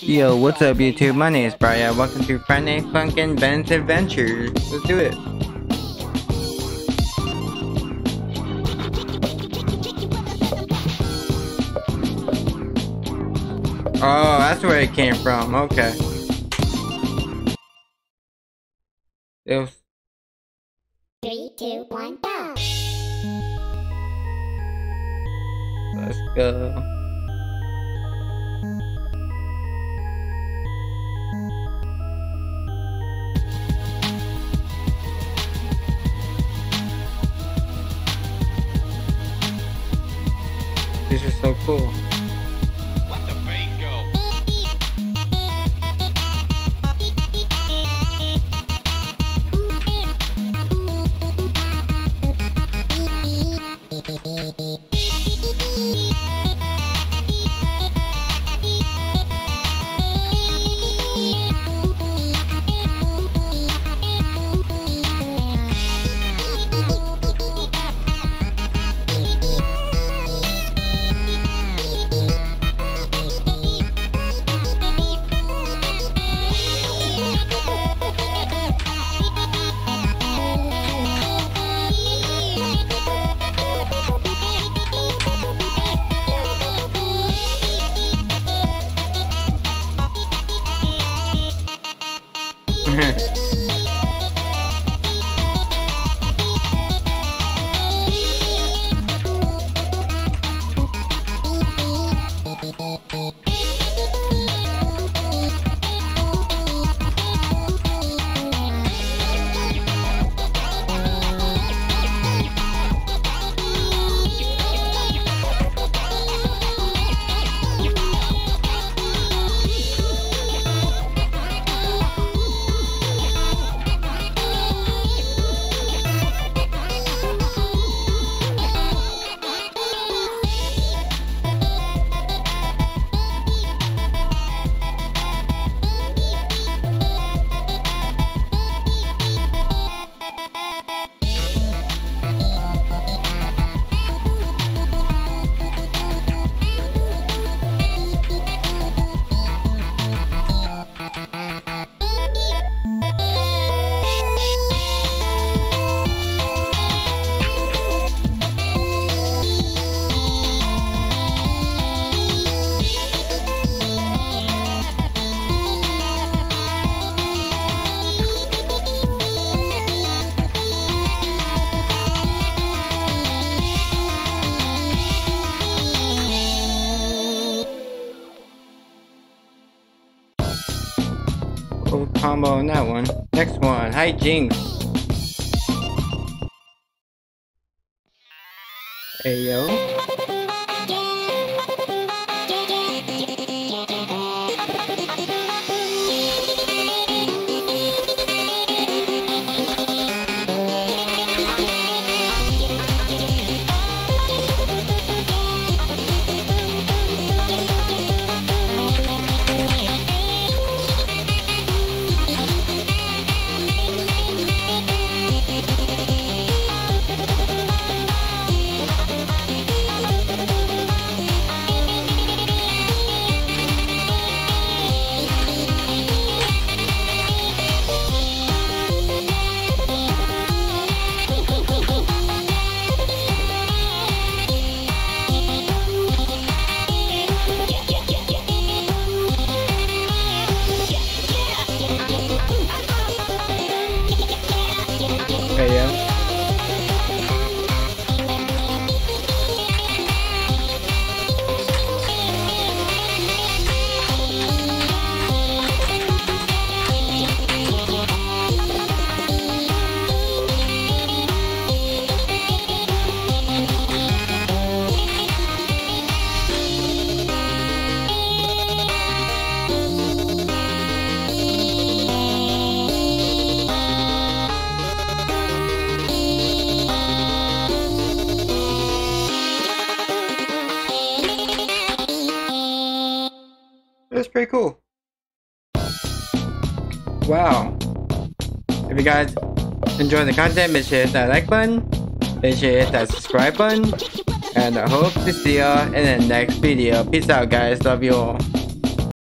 Yo, what's up YouTube? My name is Brian. Welcome to Friday Funkin' Ben's Adventures. Let's do it. Oh, that's where it came from. Okay. It was Three, two, one, go. Let's go. Cool. it. Cool combo on that one. Next one. Hijinx. Hey yo. Hey That's pretty cool. Wow. If you guys enjoy the content, make sure to hit that like button. Make sure to hit that subscribe button. And I hope to see y'all in the next video. Peace out guys. Love you all.